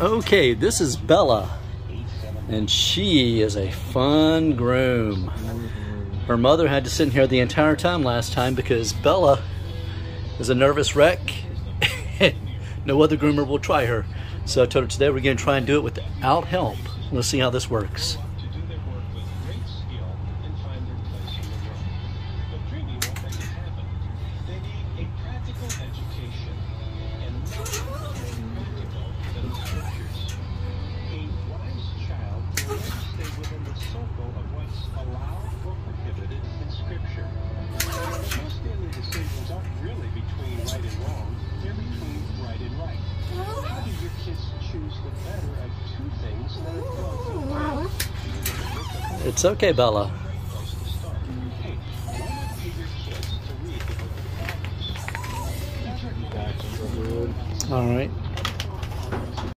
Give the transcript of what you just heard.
Okay, this is Bella, and she is a fun groom. Her mother had to sit here the entire time last time because Bella is a nervous wreck. no other groomer will try her. So I told her today we're going to try and do it without help. Let's see how this works. It's okay, Bella. All right.